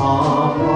song.